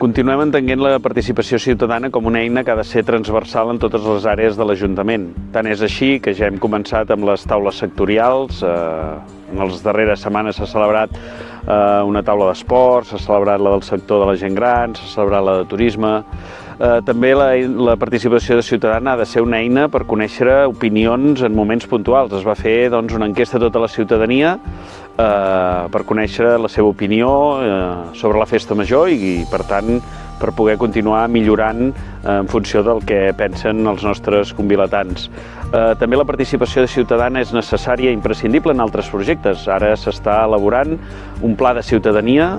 continuem entenent la participació ciutadana com una eina que ha de ser transversal en totes les àrees de l'Ajuntament. Tant és així que ja hem començat amb les taules sectorials, eh, en les darreres setmanes s'ha celebrat eh, una taula d'esport, s'ha celebrat la del sector de la gent gran, s'ha celebrat la de turisme, Eh, també la, la participació de ciutadana ha de ser una eina per conèixer opinions en moments puntuals. Es va fer doncs, una enquesta a tota la ciutadania eh, per conèixer la seva opinió eh, sobre la festa major i, i, per tant, per poder continuar millorant eh, en funció del que pensen els nostres convilatants. Eh, també la participació de ciutadana és necessària i imprescindible en altres projectes. Ara s'està elaborant un pla de ciutadania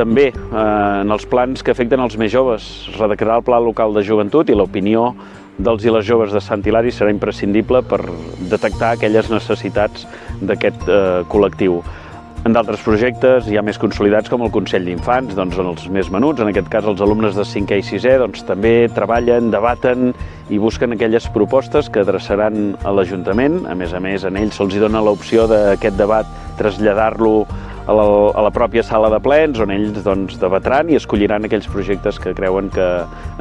també eh, en els plans que afecten els més joves. Es redactarà el Pla Local de Joventut i l'opinió dels i les joves de Sant Hilari serà imprescindible per detectar aquelles necessitats d'aquest eh, col·lectiu. En d'altres projectes, ja més consolidats com el Consell d'Infants, doncs en els més menuts, en aquest cas els alumnes de 5è i 6è, doncs també treballen, debaten i busquen aquelles propostes que adreçaran a l'Ajuntament. A més a més, en ells se'ls dona l'opció d'aquest debat traslladar-lo a a la pròpia sala de plens, on ells doncs, debatran i escolliran aquells projectes que creuen que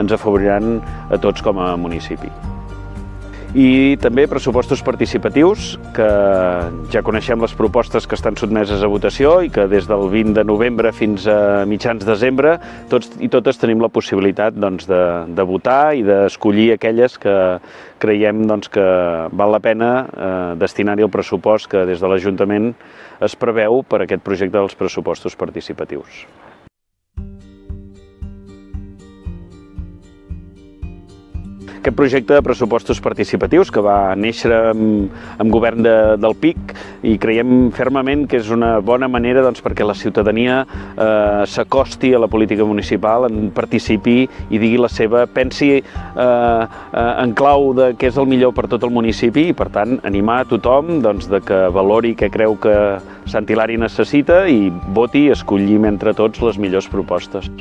ens afavoriran a tots com a municipi i també pressupostos participatius, que ja coneixem les propostes que estan sotmeses a votació i que des del 20 de novembre fins a mitjans desembre tots i totes tenim la possibilitat doncs, de, de votar i d'escollir aquelles que creiem doncs, que val la pena eh, destinar-hi el pressupost que des de l'Ajuntament es preveu per a aquest projecte dels pressupostos participatius. Aquest projecte de pressupostos participatius que va néixer amb, amb govern de, del PIC i creiem fermament que és una bona manera doncs, perquè la ciutadania eh, s'acosti a la política municipal, en participi i digui la seva, pensi eh, eh, en clau de què és el millor per tot el municipi i per tant animar a tothom doncs, de que valori què creu que Sant Hilari necessita i voti escollim entre tots les millors propostes.